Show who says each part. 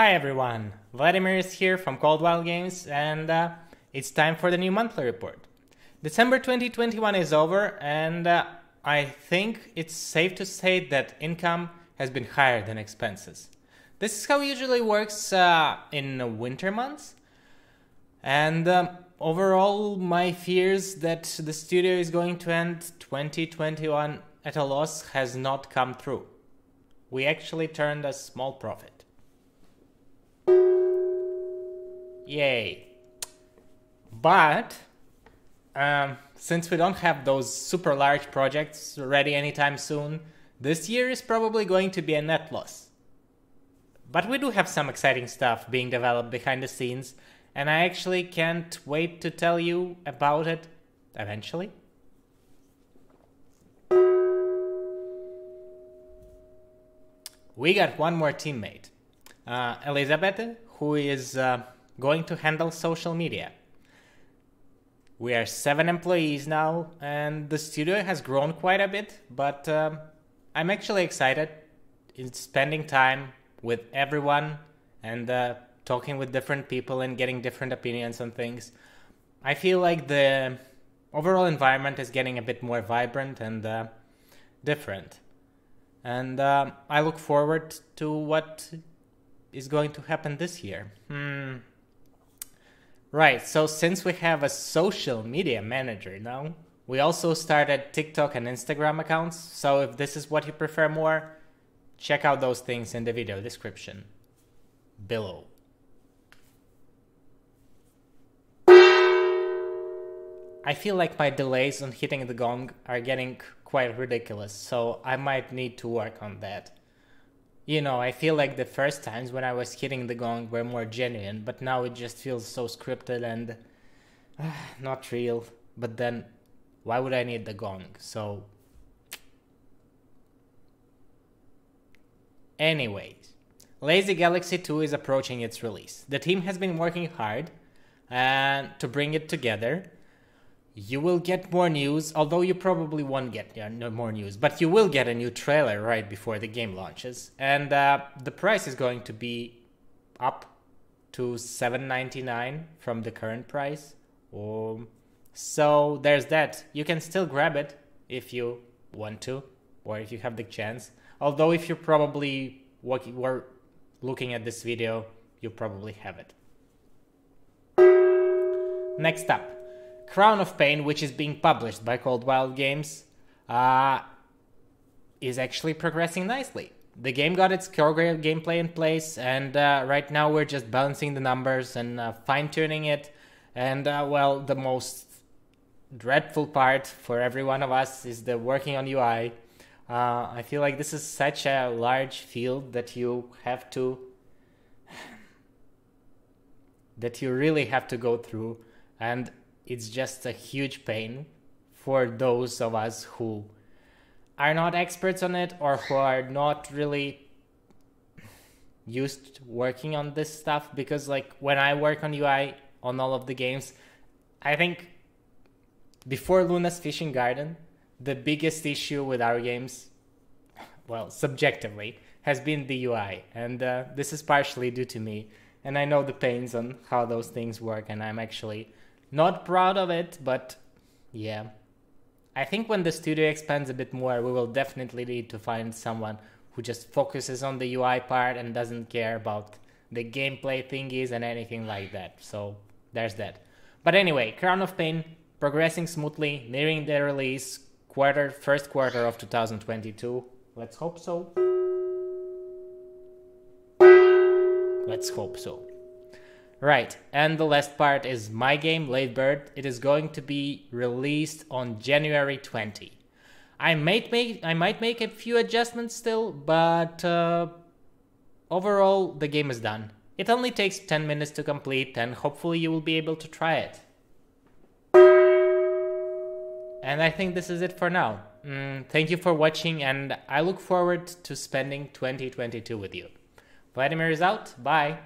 Speaker 1: Hi everyone, Vladimir is here from Coldwild Games and uh, it's time for the new monthly report. December 2021 is over and uh, I think it's safe to say that income has been higher than expenses. This is how it usually works uh, in winter months. And um, overall, my fears that the studio is going to end 2021 at a loss has not come through. We actually turned a small profit. Yay. But um, since we don't have those super large projects ready anytime soon, this year is probably going to be a net loss. But we do have some exciting stuff being developed behind the scenes, and I actually can't wait to tell you about it eventually. We got one more teammate, uh, Elizabeth, who is uh, going to handle social media. We are seven employees now, and the studio has grown quite a bit, but um, I'm actually excited in spending time with everyone and uh, talking with different people and getting different opinions on things. I feel like the overall environment is getting a bit more vibrant and uh, different. And uh, I look forward to what is going to happen this year. Hmm. Right, so since we have a social media manager now, we also started TikTok and Instagram accounts. So if this is what you prefer more, check out those things in the video description below. I feel like my delays on hitting the gong are getting quite ridiculous, so I might need to work on that you know, I feel like the first times when I was hitting the gong were more genuine, but now it just feels so scripted and uh, not real. But then, why would I need the gong? So, anyways, Lazy Galaxy 2 is approaching its release. The team has been working hard and uh, to bring it together you will get more news, although you probably won't get more news, but you will get a new trailer right before the game launches, and uh, the price is going to be up to 7.99 from the current price. Um, so there's that. You can still grab it if you want to, or if you have the chance. Although if you're probably were looking at this video, you probably have it. Next up, Crown of Pain, which is being published by Coldwild Games, uh, is actually progressing nicely. The game got its core gameplay in place, and uh, right now we're just balancing the numbers and uh, fine tuning it. And uh, well, the most dreadful part for every one of us is the working on UI. Uh, I feel like this is such a large field that you have to that you really have to go through and it's just a huge pain for those of us who are not experts on it or who are not really used working on this stuff because like when I work on UI on all of the games, I think before Luna's Fishing Garden, the biggest issue with our games, well, subjectively, has been the UI, and uh, this is partially due to me. And I know the pains on how those things work, and I'm actually not proud of it, but yeah. I think when the studio expands a bit more, we will definitely need to find someone who just focuses on the UI part and doesn't care about the gameplay thingies and anything like that. So there's that. But anyway, Crown of Pain progressing smoothly, nearing the release quarter first quarter of 2022. Let's hope so. Let's hope so. Right, and the last part is my game, Late Bird. It is going to be released on January 20. I might make I might make a few adjustments still, but uh, overall the game is done. It only takes 10 minutes to complete, and hopefully you will be able to try it. And I think this is it for now. Mm, thank you for watching, and I look forward to spending 2022 with you. Vladimir is out. Bye.